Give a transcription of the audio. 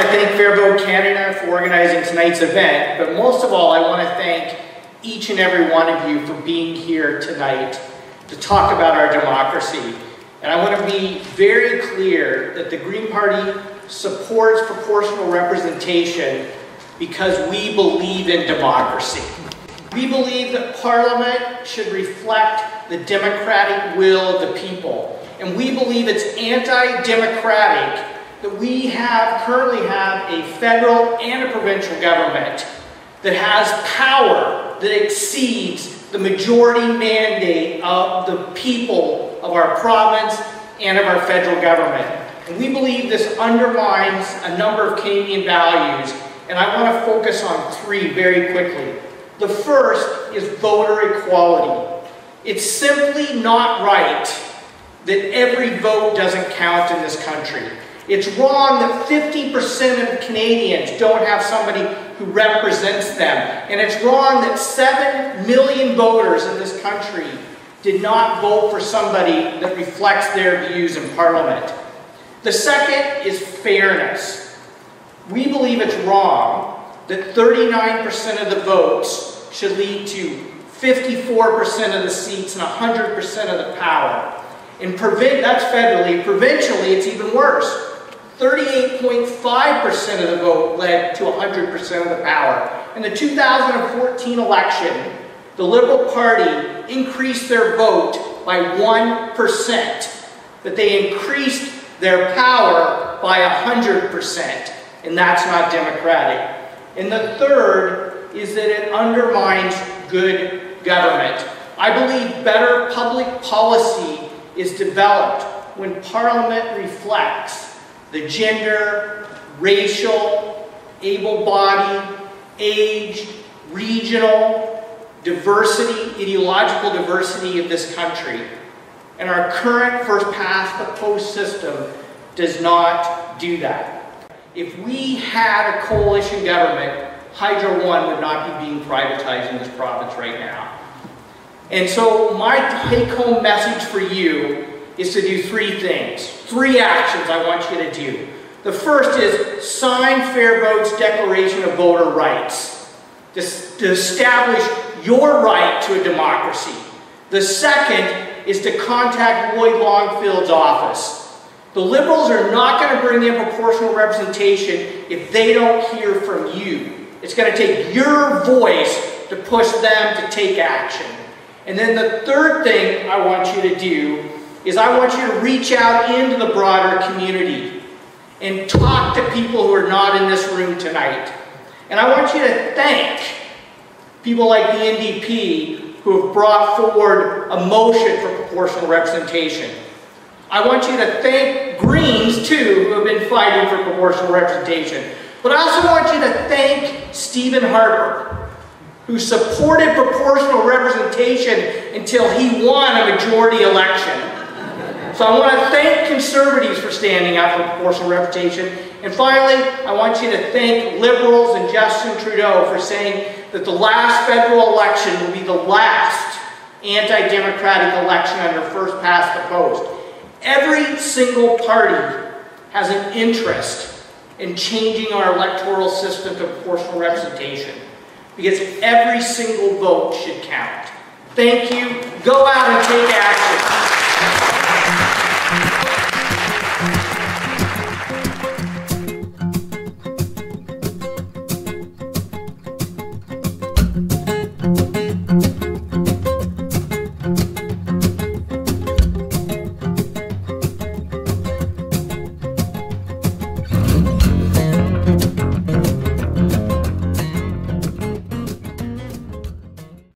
I want to thank Fair Vote Canada for organizing tonight's event, but most of all, I want to thank each and every one of you for being here tonight to talk about our democracy. And I want to be very clear that the Green Party supports proportional representation because we believe in democracy. We believe that Parliament should reflect the democratic will of the people. And we believe it's anti-democratic that we have currently have a federal and a provincial government that has power that exceeds the majority mandate of the people of our province and of our federal government. And we believe this undermines a number of Canadian values, and I want to focus on three very quickly. The first is voter equality. It's simply not right that every vote doesn't count in this country. It's wrong that 50% of Canadians don't have somebody who represents them. And it's wrong that 7 million voters in this country did not vote for somebody that reflects their views in Parliament. The second is fairness. We believe it's wrong that 39% of the votes should lead to 54% of the seats and 100% of the power. And that's federally. Provincially, it's even worse. 38.5% of the vote led to 100% of the power. In the 2014 election, the Liberal Party increased their vote by 1%, but they increased their power by 100%, and that's not democratic. And the third is that it undermines good government. I believe better public policy is developed when Parliament reflects the gender, racial, able-bodied, age, regional, diversity, ideological diversity of this country. And our current first past the post system does not do that. If we had a coalition government, Hydro One would not be being privatized in this province right now. And so my take-home message for you is to do three things, three actions I want you to do. The first is sign Fair Vote's Declaration of Voter Rights to, to establish your right to a democracy. The second is to contact Lloyd Longfield's office. The Liberals are not going to bring in proportional representation if they don't hear from you. It's going to take your voice to push them to take action. And then the third thing I want you to do is I want you to reach out into the broader community and talk to people who are not in this room tonight. And I want you to thank people like the NDP who have brought forward a motion for proportional representation. I want you to thank Greens, too, who have been fighting for proportional representation. But I also want you to thank Stephen Harper, who supported proportional representation until he won a majority election. So I want to thank conservatives for standing up for proportional representation. And finally, I want you to thank liberals and Justin Trudeau for saying that the last federal election will be the last anti-democratic election under first past the post. Every single party has an interest in changing our electoral system to proportional representation because every single vote should count. Thank you. Go out and take action.